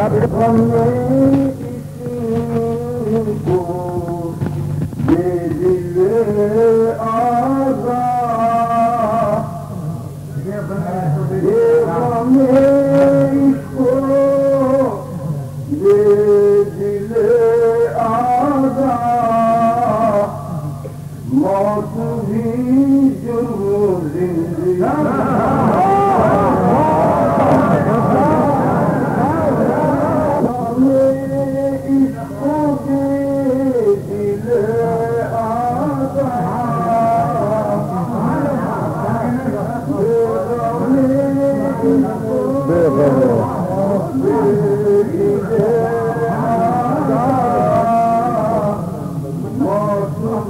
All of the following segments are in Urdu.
Allah'ın hicr zindiyana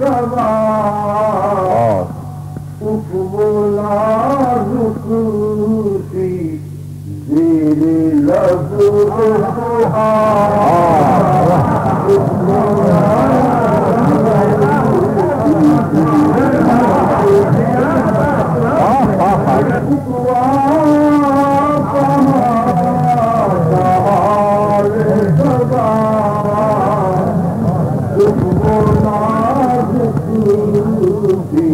السماء حكم العرش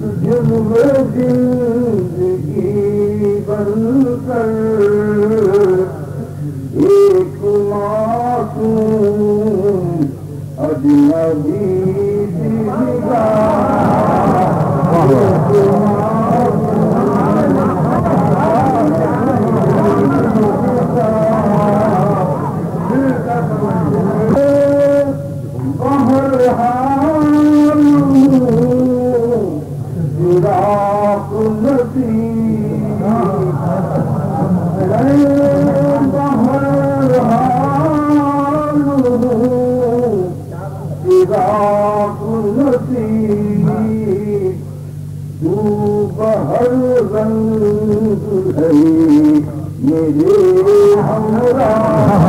جب زندگی بن کر ایک معصوم اجنبی دیدگار مسیح بہر رنگ ہے میرے ہمراہ